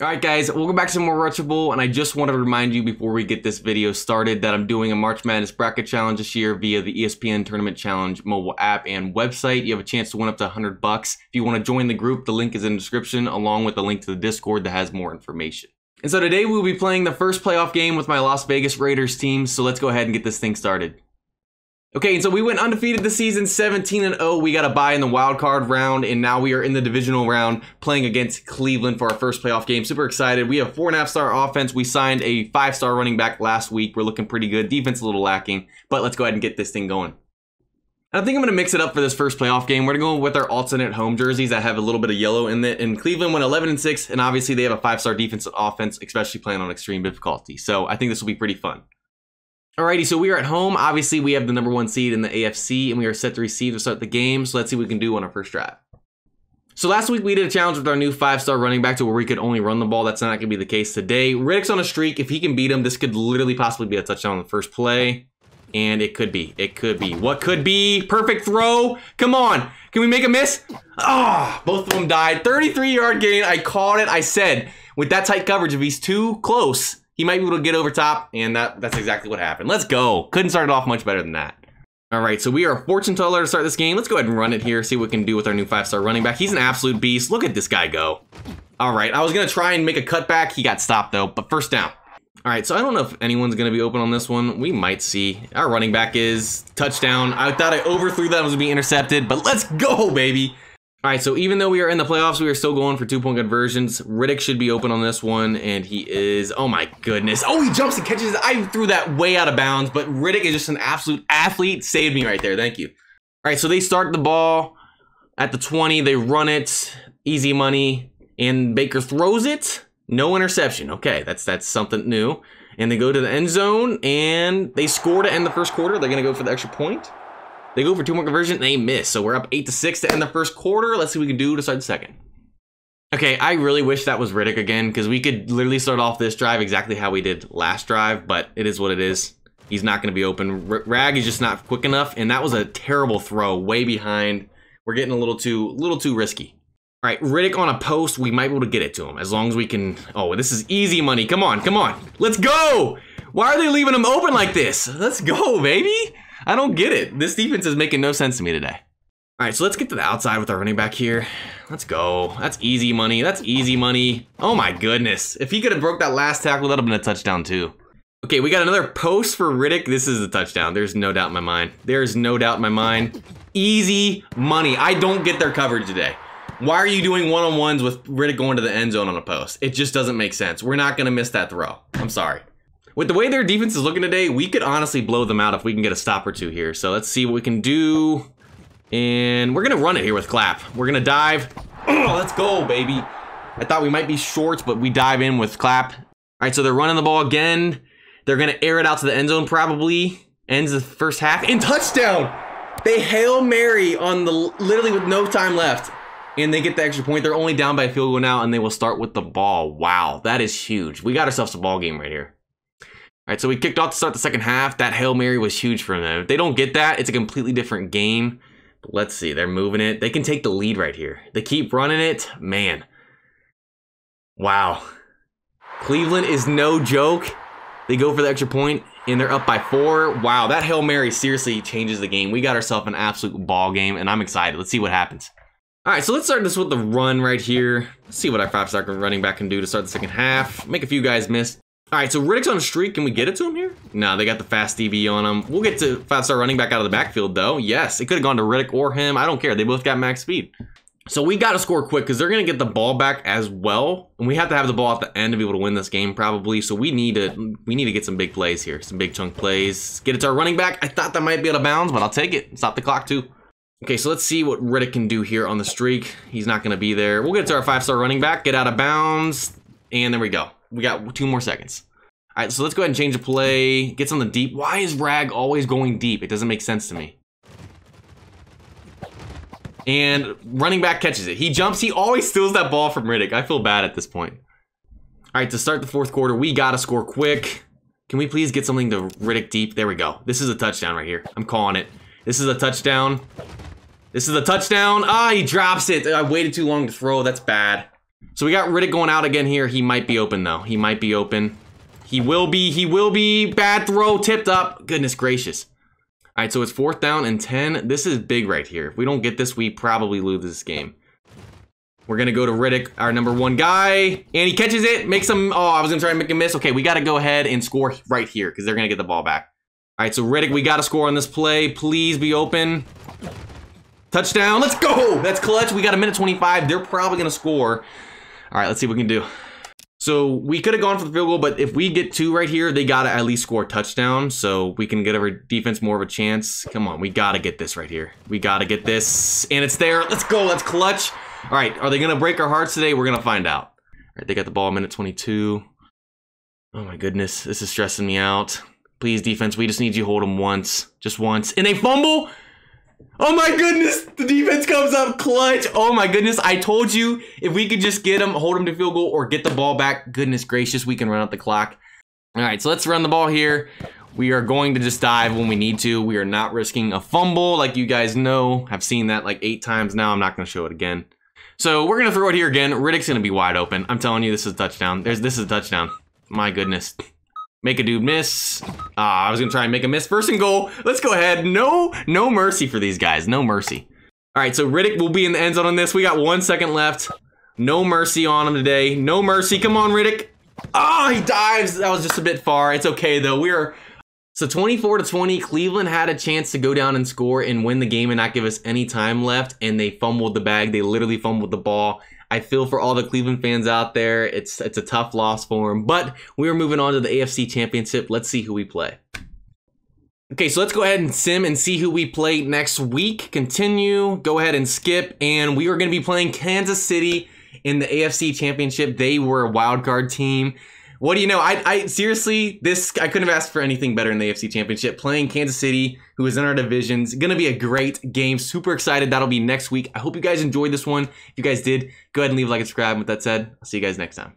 Alright guys, welcome back to more Retro Bowl, and I just wanted to remind you before we get this video started that I'm doing a March Madness Bracket Challenge this year via the ESPN Tournament Challenge mobile app and website. You have a chance to win up to 100 bucks. If you want to join the group, the link is in the description, along with the link to the Discord that has more information. And so today we'll be playing the first playoff game with my Las Vegas Raiders team, so let's go ahead and get this thing started. Okay, and so we went undefeated this season, 17 and 0. We got a bye in the wild card round, and now we are in the divisional round playing against Cleveland for our first playoff game. Super excited. We have four and a half star offense. We signed a five star running back last week. We're looking pretty good. Defense a little lacking, but let's go ahead and get this thing going. I think I'm going to mix it up for this first playoff game. We're going to go with our alternate home jerseys that have a little bit of yellow in it. And Cleveland went 11 and 6, and obviously they have a five star defensive offense, especially playing on extreme difficulty. So I think this will be pretty fun. Alrighty, so we are at home. Obviously, we have the number one seed in the AFC, and we are set to receive to start the game. So let's see what we can do on our first drive. So last week we did a challenge with our new five-star running back to where we could only run the ball. That's not going to be the case today. Riddick's on a streak. If he can beat him, this could literally possibly be a touchdown on the first play. And it could be. It could be. What could be? Perfect throw. Come on. Can we make a miss? Ah, oh, both of them died. 33-yard gain. I called it. I said, with that tight coverage, if he's too close, he might be able to get over top, and that that's exactly what happened. Let's go. Couldn't start it off much better than that. All right, so we are a fortune teller to start this game. Let's go ahead and run it here, see what we can do with our new five-star running back. He's an absolute beast. Look at this guy go. All right, I was going to try and make a cutback. He got stopped, though, but first down. All right, so I don't know if anyone's going to be open on this one. We might see. Our running back is touchdown. I thought I overthrew that. It was going to be intercepted, but let's go, baby. All right, so even though we are in the playoffs, we are still going for two-point conversions. Riddick should be open on this one, and he is. Oh my goodness! Oh, he jumps and catches. I threw that way out of bounds, but Riddick is just an absolute athlete. Saved me right there. Thank you. All right, so they start the ball at the 20. They run it, easy money, and Baker throws it. No interception. Okay, that's that's something new. And they go to the end zone, and they score to end the first quarter. They're gonna go for the extra point. They go for two more conversion they miss. So we're up eight to six to end the first quarter. Let's see what we can do to start the second. Okay, I really wish that was Riddick again because we could literally start off this drive exactly how we did last drive, but it is what it is. He's not going to be open. R Rag is just not quick enough, and that was a terrible throw, way behind. We're getting a little too, little too risky. All right, Riddick on a post, we might be able to get it to him as long as we can. Oh, this is easy money. Come on, come on. Let's go. Why are they leaving him open like this? Let's go, baby. I don't get it. This defense is making no sense to me today. All right, so let's get to the outside with our running back here. Let's go. That's easy money. That's easy money. Oh my goodness. If he could have broke that last tackle, that would have been a touchdown too. Okay, we got another post for Riddick. This is a touchdown. There's no doubt in my mind. There's no doubt in my mind. Easy money. I don't get their coverage today. Why are you doing one-on-ones with Riddick going to the end zone on a post? It just doesn't make sense. We're not going to miss that throw. I'm sorry. With the way their defense is looking today, we could honestly blow them out if we can get a stop or two here. So let's see what we can do. And we're going to run it here with Clap. We're going to dive. Oh, let's go, baby. I thought we might be short, but we dive in with Clap. All right, so they're running the ball again. They're going to air it out to the end zone probably. Ends the first half. And touchdown! They Hail Mary on the literally with no time left. And they get the extra point. They're only down by a field goal now, and they will start with the ball. Wow, that is huge. We got ourselves a ball game right here. All right, so we kicked off to start the second half. That Hail Mary was huge for them. If they don't get that, it's a completely different game. But let's see, they're moving it. They can take the lead right here. They keep running it. Man. Wow. Cleveland is no joke. They go for the extra point, and they're up by four. Wow, that Hail Mary seriously changes the game. We got ourselves an absolute ball game, and I'm excited. Let's see what happens. All right, so let's start this with the run right here. Let's see what our five-star running back can do to start the second half. Make a few guys miss. All right, so Riddick's on a streak. Can we get it to him here? No, they got the fast DB on him. We'll get to five-star running back out of the backfield, though. Yes, it could have gone to Riddick or him. I don't care. They both got max speed. So we got to score quick because they're going to get the ball back as well. And we have to have the ball at the end to be able to win this game probably. So we need to we need to get some big plays here. Some big chunk plays. Get it to our running back. I thought that might be out of bounds, but I'll take it. Stop the clock too. Okay, so let's see what Riddick can do here on the streak. He's not going to be there. We'll get to our five-star running back. Get out of bounds. And there we go. We got two more seconds. All right, so let's go ahead and change the play. Gets on the deep. Why is Rag always going deep? It doesn't make sense to me. And running back catches it. He jumps. He always steals that ball from Riddick. I feel bad at this point. All right, to start the fourth quarter, we got to score quick. Can we please get something to Riddick deep? There we go. This is a touchdown right here. I'm calling it. This is a touchdown. This is a touchdown. Ah, he drops it. I waited too long to throw. That's bad. So we got Riddick going out again here. He might be open though. He might be open. He will be. He will be. Bad throw. Tipped up. Goodness gracious. All right, so it's fourth down and 10. This is big right here. If we don't get this, we probably lose this game. We're going to go to Riddick, our number one guy. And he catches it. Makes him. Oh, I was going to try and make a miss. Okay, we got to go ahead and score right here because they're going to get the ball back. All right, so Riddick, we got to score on this play. Please be open. Touchdown. Let's go. That's clutch. We got a minute 25. They're probably going to score. All right, let's see what we can do. So we could have gone for the field goal, but if we get two right here, they got to at least score a touchdown so we can get our defense more of a chance. Come on, we got to get this right here. We got to get this, and it's there. Let's go. Let's clutch. All right, are they going to break our hearts today? We're going to find out. All right, they got the ball minute 22. Oh my goodness, this is stressing me out. Please, defense, we just need you hold them once. Just once. And they fumble? Oh my goodness, the defense comes up clutch. Oh my goodness, I told you if we could just get them, hold them to field goal or get the ball back, goodness gracious, we can run out the clock. All right, so let's run the ball here. We are going to just dive when we need to. We are not risking a fumble like you guys know. I've seen that like eight times now. I'm not going to show it again. So we're going to throw it here again. Riddick's going to be wide open. I'm telling you, this is a touchdown. There's This is a touchdown. My goodness. Make a dude miss. Ah, I was gonna try and make a miss. First and goal. Let's go ahead. No, no mercy for these guys. No mercy. All right, so Riddick will be in the end zone on this. We got one second left. No mercy on him today. No mercy. Come on, Riddick. Ah, oh, he dives. That was just a bit far. It's okay though. We're so 24 to 20. Cleveland had a chance to go down and score and win the game and not give us any time left, and they fumbled the bag. They literally fumbled the ball. I feel for all the Cleveland fans out there. It's it's a tough loss for them, but we are moving on to the AFC Championship. Let's see who we play. Okay, so let's go ahead and sim and see who we play next week. Continue, go ahead and skip, and we are going to be playing Kansas City in the AFC Championship. They were a wild card team. What do you know? I, I seriously, this I couldn't have asked for anything better in the AFC Championship. Playing Kansas City, who is in our divisions, gonna be a great game. Super excited. That'll be next week. I hope you guys enjoyed this one. If you guys did, go ahead and leave a like and subscribe. With that said, I'll see you guys next time.